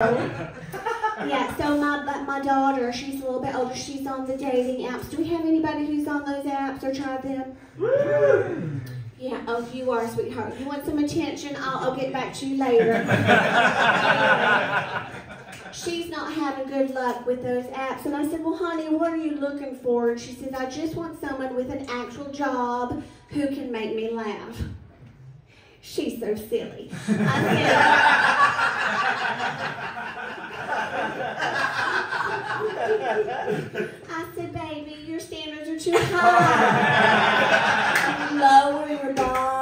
Yeah, so my my daughter, she's a little bit older. She's on the dating apps. Do we have anybody who's on those apps or tried them? Yeah. Oh, you are, sweetheart. You want some attention? I'll, I'll get back to you later. she's not having good luck with those apps, and I said, "Well, honey, what are you looking for?" And she says, "I just want someone with an actual job who can make me laugh." She's so silly. I said, I said, baby, your standards are too high. Lower your bar.